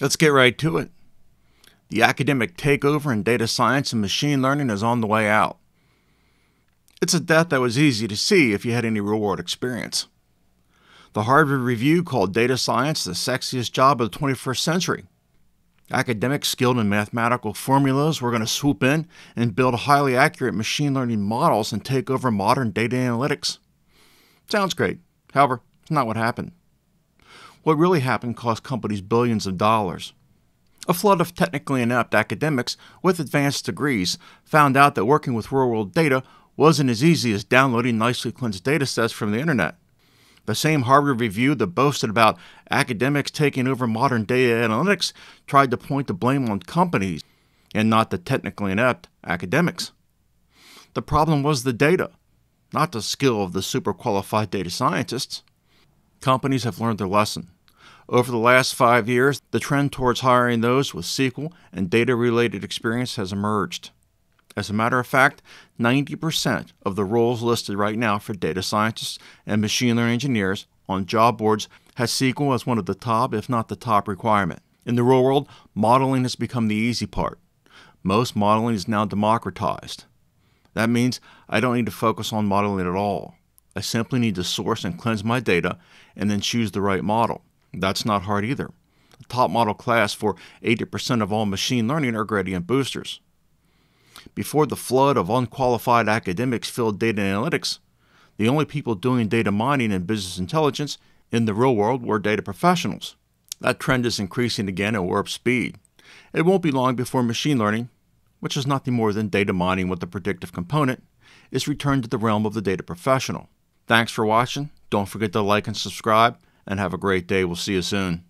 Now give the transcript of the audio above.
Let's get right to it. The academic takeover in data science and machine learning is on the way out. It's a death that was easy to see if you had any real world experience. The Harvard Review called data science the sexiest job of the 21st century. Academics skilled in mathematical formulas were going to swoop in and build highly accurate machine learning models and take over modern data analytics. Sounds great. However, it's not what happened. What really happened cost companies billions of dollars. A flood of technically inept academics with advanced degrees found out that working with real world data wasn't as easy as downloading nicely cleansed data sets from the internet. The same Harvard review that boasted about academics taking over modern data analytics tried to point the blame on companies and not the technically inept academics. The problem was the data, not the skill of the super qualified data scientists. Companies have learned their lesson. Over the last five years, the trend towards hiring those with SQL and data related experience has emerged. As a matter of fact, 90% of the roles listed right now for data scientists and machine learning engineers on job boards has SQL as one of the top, if not the top requirement. In the real world, modeling has become the easy part. Most modeling is now democratized. That means I don't need to focus on modeling at all. I simply need to source and cleanse my data and then choose the right model. That's not hard either. The top model class for 80% of all machine learning are gradient boosters. Before the flood of unqualified academics filled data analytics, the only people doing data mining and business intelligence in the real world were data professionals. That trend is increasing again at warp speed. It won't be long before machine learning, which is nothing more than data mining with a predictive component, is returned to the realm of the data professional. Thanks for watching. Don't forget to like and subscribe, and have a great day. We'll see you soon.